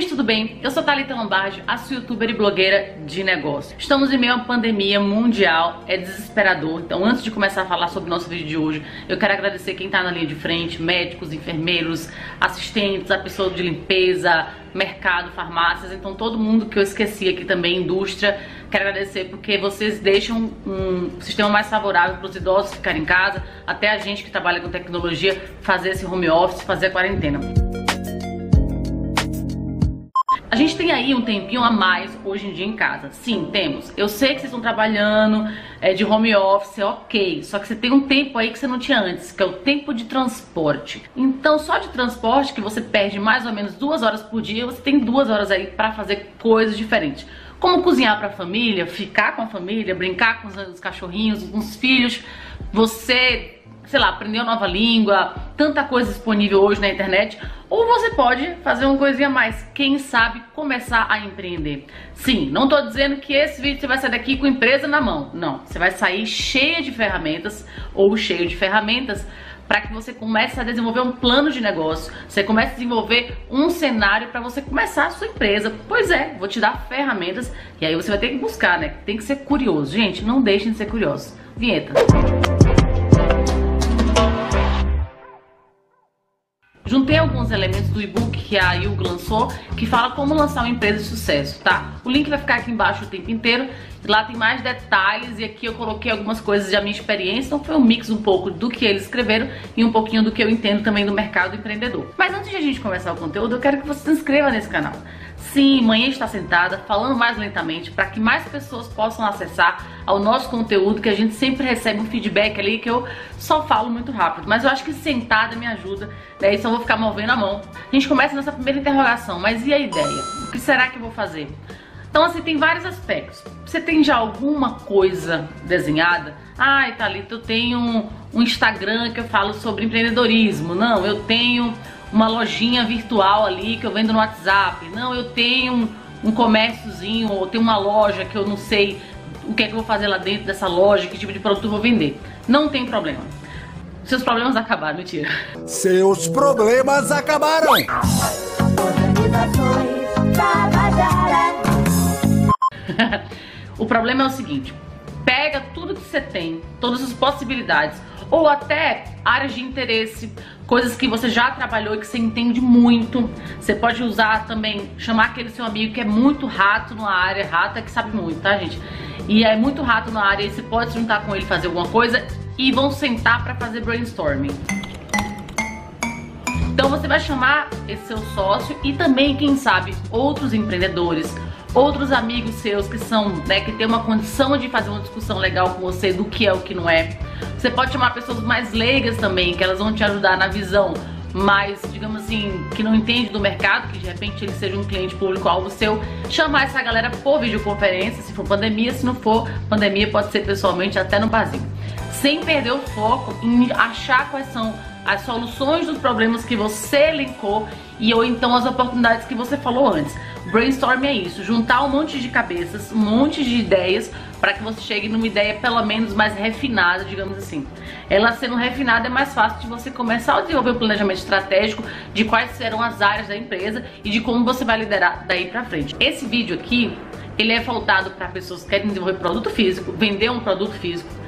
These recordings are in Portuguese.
gente, tudo bem? Eu sou Thalita Lombardi, a sua youtuber e blogueira de negócio. Estamos em meio a uma pandemia mundial, é desesperador. Então, antes de começar a falar sobre o nosso vídeo de hoje, eu quero agradecer quem tá na linha de frente, médicos, enfermeiros, assistentes, a pessoa de limpeza, mercado, farmácias, então todo mundo que eu esqueci aqui também, indústria, quero agradecer porque vocês deixam um sistema mais favorável para os idosos ficarem em casa, até a gente que trabalha com tecnologia fazer esse home office, fazer a quarentena. A gente tem aí um tempinho a mais hoje em dia em casa. Sim, temos. Eu sei que vocês estão trabalhando é, de home office, ok. Só que você tem um tempo aí que você não tinha antes, que é o tempo de transporte. Então, só de transporte, que você perde mais ou menos duas horas por dia, você tem duas horas aí para fazer coisas diferentes. Como cozinhar para a família, ficar com a família, brincar com os cachorrinhos, com os filhos. Você sei lá, aprender uma nova língua, tanta coisa disponível hoje na internet, ou você pode fazer uma coisinha a mais, quem sabe começar a empreender. Sim, não tô dizendo que esse vídeo você vai sair daqui com empresa na mão, não, você vai sair cheia de ferramentas ou cheio de ferramentas para que você comece a desenvolver um plano de negócio, você comece a desenvolver um cenário para você começar a sua empresa. Pois é, vou te dar ferramentas e aí você vai ter que buscar, né? Tem que ser curioso. Gente, não deixem de ser curiosos. Vinheta. Juntei alguns elementos do e-book que a Yugo lançou, que fala como lançar uma empresa de sucesso, tá? O link vai ficar aqui embaixo o tempo inteiro. Lá tem mais detalhes e aqui eu coloquei algumas coisas da minha experiência, então foi um mix um pouco do que eles escreveram e um pouquinho do que eu entendo também do mercado empreendedor. Mas antes de a gente começar o conteúdo, eu quero que você se inscreva nesse canal. Sim, manhã está sentada, falando mais lentamente, para que mais pessoas possam acessar ao nosso conteúdo, que a gente sempre recebe um feedback ali que eu só falo muito rápido. Mas eu acho que sentada me ajuda, daí só vou ficar movendo a mão. A gente começa nessa primeira interrogação, mas e a ideia? O que será que eu vou fazer? Então, assim, tem vários aspectos. Você tem já alguma coisa desenhada? Ai, Thalita, eu tenho um Instagram que eu falo sobre empreendedorismo. Não, eu tenho uma lojinha virtual ali que eu vendo no WhatsApp. Não, eu tenho um, um comérciozinho ou tenho uma loja que eu não sei o que é que eu vou fazer lá dentro dessa loja, que tipo de produto eu vou vender. Não tem problema. Seus problemas acabaram, mentira. Seus problemas acabaram. o problema é o seguinte, pega tudo que você tem, todas as possibilidades, ou até áreas de interesse, coisas que você já trabalhou e que você entende muito. Você pode usar também, chamar aquele seu amigo que é muito rato numa área, rata que sabe muito, tá, gente? E é muito rato na área e você pode se juntar com ele fazer alguma coisa e vão sentar para fazer brainstorming. Então você vai chamar esse seu sócio e também, quem sabe, outros empreendedores, outros amigos seus que são, né, que tem uma condição de fazer uma discussão legal com você do que é o que não é. Você pode chamar pessoas mais leigas também, que elas vão te ajudar na visão mais, digamos assim, que não entende do mercado, que de repente ele seja um cliente público-alvo seu, chamar essa galera por videoconferência, se for pandemia, se não for pandemia, pode ser pessoalmente até no barzinho. Sem perder o foco em achar quais são as soluções dos problemas que você elencou e ou então as oportunidades que você falou antes. Brainstorm é isso, juntar um monte de cabeças, um monte de ideias para que você chegue numa ideia pelo menos mais refinada, digamos assim. Ela sendo refinada é mais fácil de você começar a desenvolver o um planejamento estratégico de quais serão as áreas da empresa e de como você vai liderar daí para frente. Esse vídeo aqui, ele é voltado para pessoas que querem desenvolver produto físico, vender um produto físico,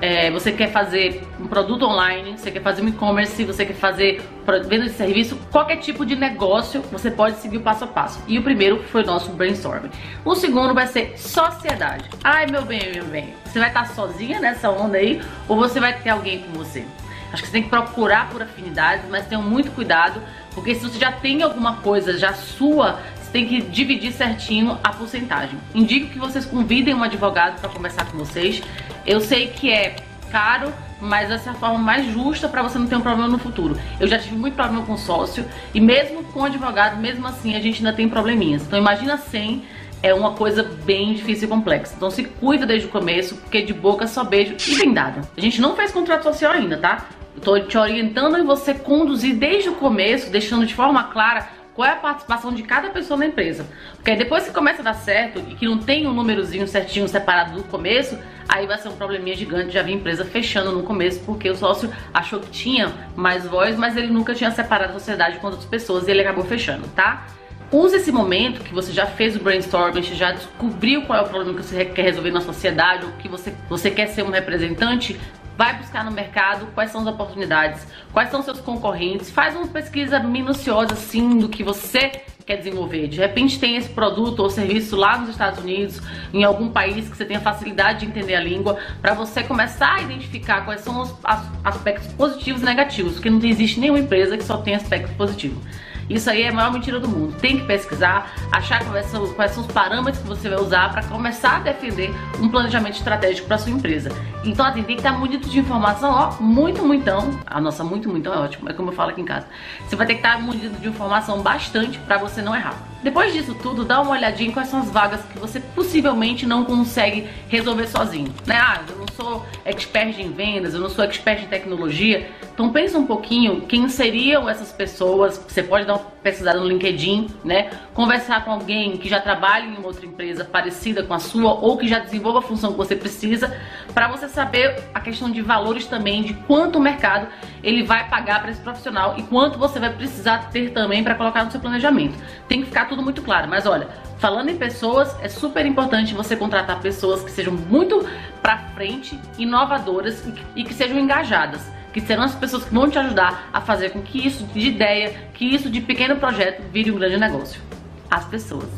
é, você quer fazer um produto online, você quer fazer um e-commerce, você quer fazer venda de serviço, qualquer tipo de negócio, você pode seguir o passo a passo. E o primeiro foi o nosso brainstorming. O segundo vai ser sociedade. Ai, meu bem, meu bem, você vai estar sozinha nessa onda aí ou você vai ter alguém com você? Acho que você tem que procurar por afinidades, mas tenham muito cuidado, porque se você já tem alguma coisa já sua, você tem que dividir certinho a porcentagem. Indico que vocês convidem um advogado para conversar com vocês. Eu sei que é caro, mas essa é a forma mais justa para você não ter um problema no futuro. Eu já tive muito problema com sócio e mesmo com advogado, mesmo assim a gente ainda tem probleminhas. Então imagina sem é uma coisa bem difícil e complexa. Então se cuida desde o começo, porque de boca só beijo e bem dado. A gente não fez contrato social ainda, tá? Eu tô te orientando em você conduzir desde o começo, deixando de forma clara qual é a participação de cada pessoa na empresa. Porque depois que começa a dar certo e que não tem um númerozinho certinho separado do começo, aí vai ser um probleminha gigante. Já vi empresa fechando no começo porque o sócio achou que tinha mais voz, mas ele nunca tinha separado a sociedade com outras pessoas e ele acabou fechando, tá? use esse momento que você já fez o brainstorming, já descobriu qual é o problema que você quer resolver na sociedade, ou que você, você quer ser um representante, vai buscar no mercado quais são as oportunidades, quais são seus concorrentes, faz uma pesquisa minuciosa assim do que você quer desenvolver. De repente tem esse produto ou serviço lá nos Estados Unidos, em algum país que você tenha facilidade de entender a língua, para você começar a identificar quais são os aspectos positivos e negativos, porque não existe nenhuma empresa que só tem aspecto positivo. Isso aí é a maior mentira do mundo. Tem que pesquisar, achar quais são, quais são os parâmetros que você vai usar para começar a defender um planejamento estratégico para sua empresa. Então, assim, tem que estar muito de informação, ó, muito, muitão. A nossa muito, muitão é ótimo, é como eu falo aqui em casa. Você vai ter que estar munido de informação bastante para você não errar. Depois disso tudo, dá uma olhadinha em quais são as vagas que você possivelmente não consegue resolver sozinho. Né? Ah, eu sou expert em vendas, eu não sou expert em tecnologia. Então pensa um pouquinho quem seriam essas pessoas. Você pode dar uma pesquisada no LinkedIn, né? Conversar com alguém que já trabalha em outra empresa parecida com a sua ou que já desenvolva a função que você precisa, para você saber a questão de valores também, de quanto o mercado ele vai pagar para esse profissional e quanto você vai precisar ter também para colocar no seu planejamento. Tem que ficar tudo muito claro, mas olha, falando em pessoas, é super importante você contratar pessoas que sejam muito para frente, inovadoras e que sejam engajadas que serão as pessoas que vão te ajudar a fazer com que isso de ideia, que isso de pequeno projeto vire um grande negócio. As pessoas.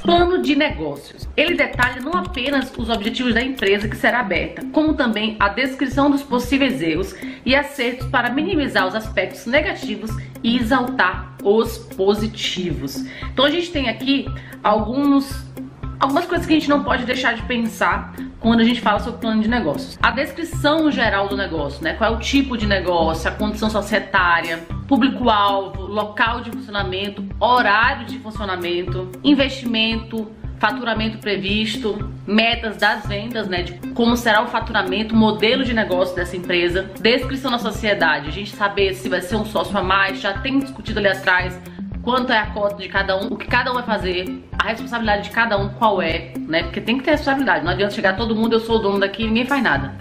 Plano de negócios. Ele detalha não apenas os objetivos da empresa que será aberta, como também a descrição dos possíveis erros e acertos para minimizar os aspectos negativos e exaltar os positivos. Então a gente tem aqui alguns algumas coisas que a gente não pode deixar de pensar quando a gente fala sobre plano de negócios. A descrição geral do negócio, né? Qual é o tipo de negócio, a condição societária, público-alvo, local de funcionamento, horário de funcionamento, investimento, faturamento previsto, metas das vendas, né, de como será o faturamento, modelo de negócio dessa empresa, descrição da sociedade, a gente saber se vai ser um sócio a mais, já tem discutido ali atrás quanto é a cota de cada um, o que cada um vai fazer, a responsabilidade de cada um qual é, né? Porque tem que ter responsabilidade. Não adianta chegar todo mundo, eu sou o dono daqui ninguém faz nada.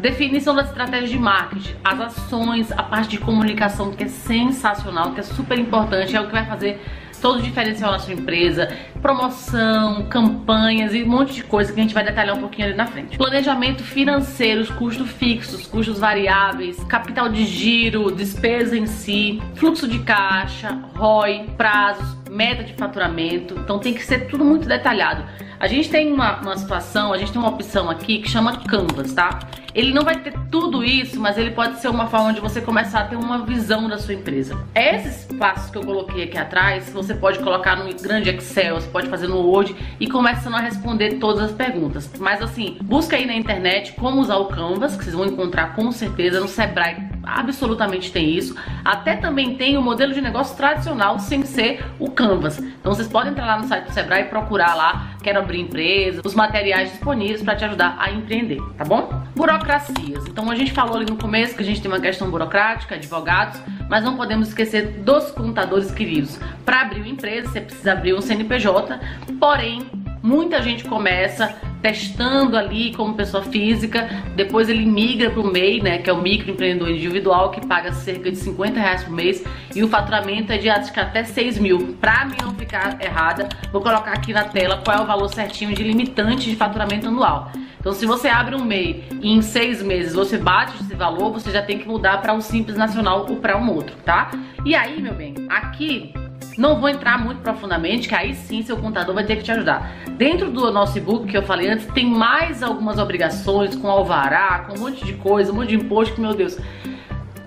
Definição das estratégias de marketing, as ações, a parte de comunicação que é sensacional, que é super importante, é o que vai fazer todo o diferencial na sua empresa, promoção, campanhas e um monte de coisa que a gente vai detalhar um pouquinho ali na frente. Planejamento financeiro, os custos fixos, custos variáveis, capital de giro, despesa em si, fluxo de caixa, ROI, prazos, meta de faturamento. Então tem que ser tudo muito detalhado. A gente tem uma, uma situação, a gente tem uma opção aqui que chama Canvas, tá? Ele não vai ter tudo isso, mas ele pode ser uma forma de você começar a ter uma visão da sua empresa. Esses passos que eu coloquei aqui atrás, você pode colocar no grande Excel, você pode fazer no Word e começando a responder todas as perguntas. Mas assim, busca aí na internet como usar o Canvas, que vocês vão encontrar com certeza no Sebrae absolutamente tem isso. Até também tem o modelo de negócio tradicional sem ser o Canvas. Então vocês podem entrar lá no site do Sebrae e procurar lá, quero abrir empresa, os materiais disponíveis para te ajudar a empreender, tá bom? Burocracias. Então a gente falou ali no começo que a gente tem uma questão burocrática, advogados, mas não podemos esquecer dos contadores queridos. Para abrir uma empresa, você precisa abrir um CNPJ, porém muita gente começa testando ali como pessoa física, depois ele migra para o MEI, né, que é o microempreendedor individual, que paga cerca de 50 reais por mês e o faturamento é de até 6 mil. Para mim não ficar errada, vou colocar aqui na tela qual é o valor certinho de limitante de faturamento anual. Então se você abre um MEI e em seis meses você bate esse valor, você já tem que mudar para um Simples Nacional ou para um outro, tá? E aí, meu bem, aqui não vou entrar muito profundamente, que aí sim seu contador vai ter que te ajudar. Dentro do nosso e-book que eu falei antes, tem mais algumas obrigações com alvará, com um monte de coisa, um monte de imposto que, meu Deus,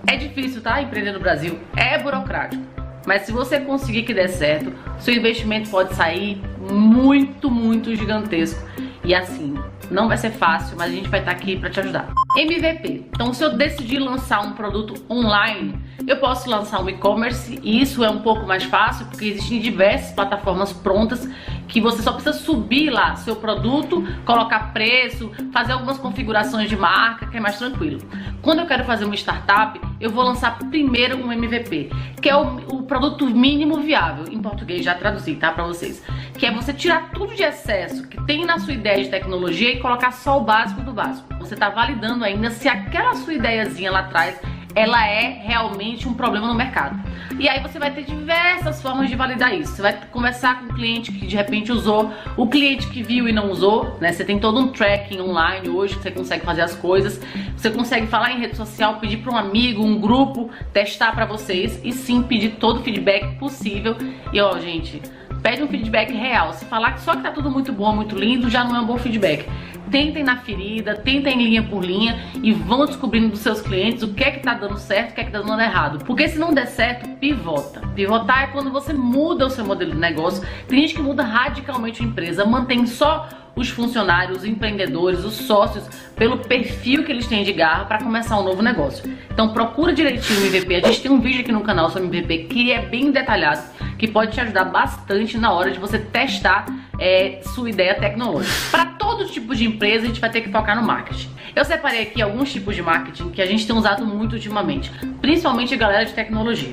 é difícil, tá? Empreender no Brasil. É burocrático. Mas se você conseguir que dê certo, seu investimento pode sair muito, muito gigantesco. E assim, não vai ser fácil, mas a gente vai estar aqui para te ajudar. MVP. Então, se eu decidir lançar um produto online, eu posso lançar um e-commerce e isso é um pouco mais fácil porque existem diversas plataformas prontas que você só precisa subir lá seu produto, colocar preço, fazer algumas configurações de marca, que é mais tranquilo. Quando eu quero fazer uma startup, eu vou lançar primeiro um MVP, que é o, o produto mínimo viável, em português já traduzi, tá, para vocês, que é você tirar tudo de excesso que tem na sua ideia de tecnologia e colocar só o básico do básico. Você está validando ainda se aquela sua ideiazinha lá atrás ela é realmente um problema no mercado. E aí você vai ter diversas formas de validar isso. Você vai conversar com o cliente que de repente usou, o cliente que viu e não usou, né? Você tem todo um tracking online hoje que você consegue fazer as coisas. Você consegue falar em rede social, pedir para um amigo, um grupo testar para vocês e sim pedir todo o feedback possível. E ó, gente, pede um feedback real. Se falar que só que tá tudo muito bom, muito lindo, já não é um bom feedback. Tentem na ferida, tentem linha por linha e vão descobrindo dos seus clientes o que é que tá dando certo, o que é que tá dando errado. Porque se não der certo, pivota. Pivotar é quando você muda o seu modelo de negócio. Tem gente que muda radicalmente a empresa, mantém só os funcionários, os empreendedores, os sócios, pelo perfil que eles têm de garra para começar um novo negócio. Então procura direitinho o MVP. A gente tem um vídeo aqui no canal sobre MVP que é bem detalhado, que pode te ajudar bastante na hora de você testar é, sua ideia tecnológica. Para todo tipo de empresa, a gente vai ter que focar no marketing. Eu separei aqui alguns tipos de marketing que a gente tem usado muito ultimamente, principalmente a galera de tecnologia.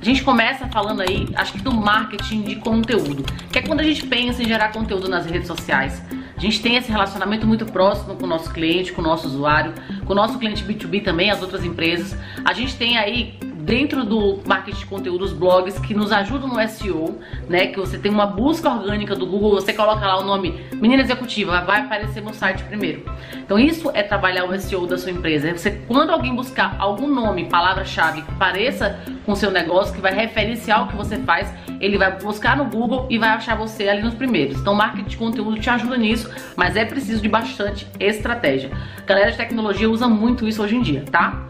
A gente começa falando aí, acho que do marketing de conteúdo, que é quando a gente pensa em gerar conteúdo nas redes sociais. A gente tem esse relacionamento muito próximo com o nosso cliente, com o nosso usuário, com o nosso cliente B2B também, as outras empresas. A gente tem aí dentro do marketing de conteúdo, os blogs que nos ajudam no SEO, né? Que você tem uma busca orgânica do Google, você coloca lá o nome Menina Executiva, vai aparecer no site primeiro. Então isso é trabalhar o SEO da sua empresa. Você, quando alguém buscar algum nome, palavra-chave que pareça com o seu negócio, que vai referenciar o que você faz, ele vai buscar no Google e vai achar você ali nos primeiros. Então marketing de conteúdo te ajuda nisso, mas é preciso de bastante estratégia. A galera de tecnologia usa muito isso hoje em dia, tá?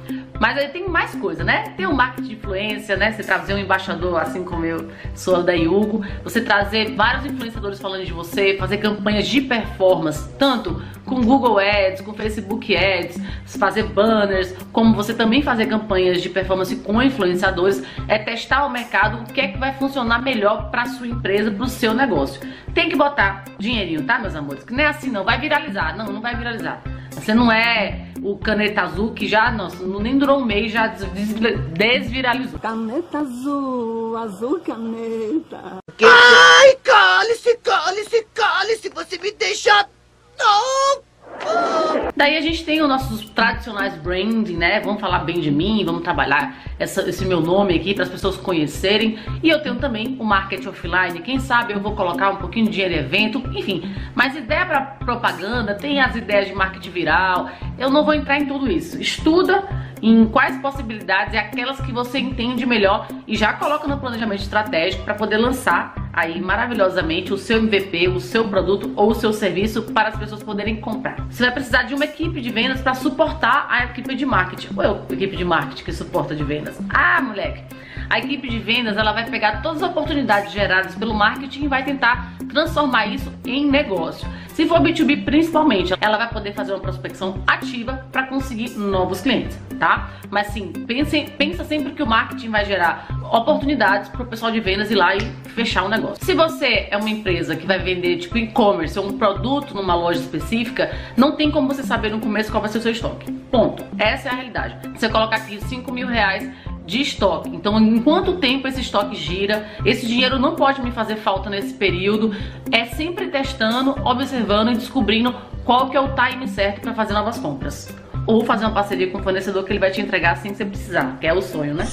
Mas aí tem mais coisa, né? Tem o marketing de influência, né? Você trazer um embaixador, assim como eu sou da Yugo. Você trazer vários influenciadores falando de você, fazer campanhas de performance, tanto com Google Ads, com Facebook Ads, fazer banners, como você também fazer campanhas de performance com influenciadores, é testar o mercado, o que é que vai funcionar melhor para sua empresa, para o seu negócio. Tem que botar dinheirinho, tá, meus amores? Que não é assim não, vai viralizar. Não, não vai viralizar. Você não é o caneta azul que já, nossa, nem durou um mês, já desviralizou. Caneta azul, azul caneta. Ai, cale-se, cale-se, cale-se, você me deixa louco. Daí a gente tem os nossos tradicionais branding, né? Vamos falar bem de mim, vamos trabalhar essa, esse meu nome aqui para as pessoas conhecerem. E eu tenho também o marketing offline. Quem sabe eu vou colocar um pouquinho de dinheiro em evento, enfim. Mas ideia para propaganda, tem as ideias de marketing viral. Eu não vou entrar em tudo isso. Estuda em quais possibilidades e aquelas que você entende melhor e já coloca no planejamento estratégico para poder lançar aí maravilhosamente o seu MVP, o seu produto ou o seu serviço para as pessoas poderem comprar. Você vai precisar de uma equipe de vendas para suportar a equipe de marketing. Ou eu, equipe de marketing que suporta de vendas? Ah, moleque! A equipe de vendas ela vai pegar todas as oportunidades geradas pelo marketing e vai tentar transformar isso em negócio. Se for B2B principalmente, ela vai poder fazer uma prospecção ativa para conseguir novos clientes, tá? Mas sim, pense, pensa sempre que o marketing vai gerar oportunidades para o pessoal de vendas ir lá e fechar um negócio. Se você é uma empresa que vai vender tipo e-commerce ou um produto numa loja específica, não tem como você saber no começo qual vai ser o seu estoque. Ponto. Essa é a realidade. Você coloca aqui 5 mil reais de estoque. Então, em quanto tempo esse estoque gira? Esse dinheiro não pode me fazer falta nesse período. É sempre testando, observando e descobrindo qual que é o time certo para fazer novas compras. Ou fazer uma parceria com o fornecedor que ele vai te entregar assim que você precisar, que é o sonho, né?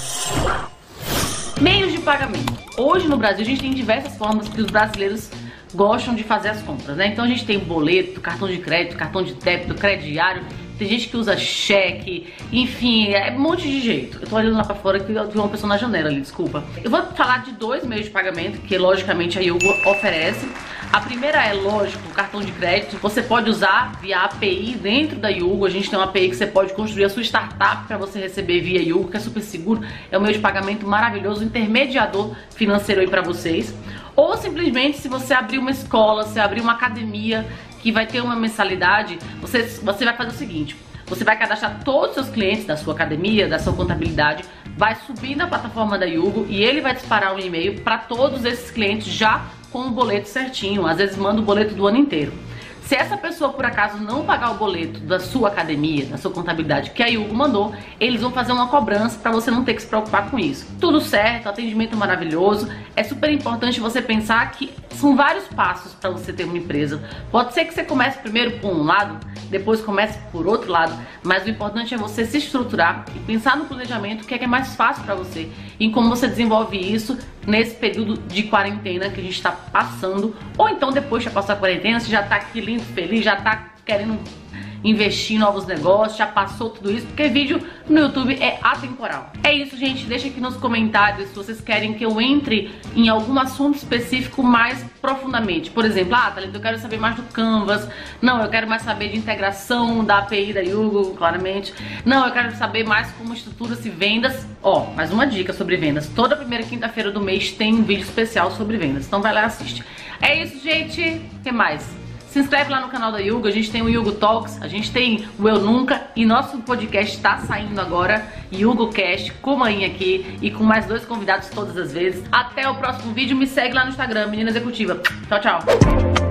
Meios de pagamento. Hoje no Brasil a gente tem diversas formas que os brasileiros gostam de fazer as compras, né? Então a gente tem boleto, cartão de crédito, cartão de débito, crediário, tem gente que usa cheque, enfim, é um monte de jeito. Eu tô olhando lá pra fora que eu vi uma pessoa na janela ali, desculpa. Eu vou falar de dois meios de pagamento que, logicamente, a Yugo oferece. A primeira é, lógico, o cartão de crédito. Você pode usar via API dentro da Yugo. A gente tem uma API que você pode construir a sua startup para você receber via Yugo, que é super seguro. É um meio de pagamento maravilhoso, intermediador financeiro aí para vocês. Ou simplesmente se você abrir uma escola, se abrir uma academia, que vai ter uma mensalidade, você, você vai fazer o seguinte, você vai cadastrar todos os seus clientes da sua academia, da sua contabilidade, vai subir na plataforma da Yugo e ele vai disparar um e-mail para todos esses clientes já com o boleto certinho. Às vezes manda o boleto do ano inteiro. Se essa pessoa por acaso não pagar o boleto da sua academia, da sua contabilidade que a Hugo mandou, eles vão fazer uma cobrança para você não ter que se preocupar com isso. Tudo certo, atendimento maravilhoso. É super importante você pensar que são vários passos para você ter uma empresa. Pode ser que você comece primeiro por um lado, depois comece por outro lado, mas o importante é você se estruturar e pensar no planejamento, o que é, que é mais fácil para você e como você desenvolve isso nesse período de quarentena que a gente está passando, ou então depois de passar a quarentena, você já está aqui lindo, feliz, já está querendo investir em novos negócios, já passou tudo isso, porque vídeo no YouTube é atemporal. É isso, gente. Deixa aqui nos comentários se vocês querem que eu entre em algum assunto específico mais profundamente. Por exemplo, ah, Thalita, eu quero saber mais do Canvas. Não, eu quero mais saber de integração da API da Yugo, claramente. Não, eu quero saber mais como estrutura-se vendas. Ó, mais uma dica sobre vendas. Toda primeira quinta-feira do mês tem um vídeo especial sobre vendas. Então vai lá e assiste. É isso, gente. Que mais? Se inscreve lá no canal da Yuga, a gente tem o Yugo Talks, a gente tem o Eu Nunca e nosso podcast está saindo agora, Yugo Cast, com a mãe aqui e com mais dois convidados todas as vezes. Até o próximo vídeo, me segue lá no Instagram, Menina Executiva. Tchau, tchau.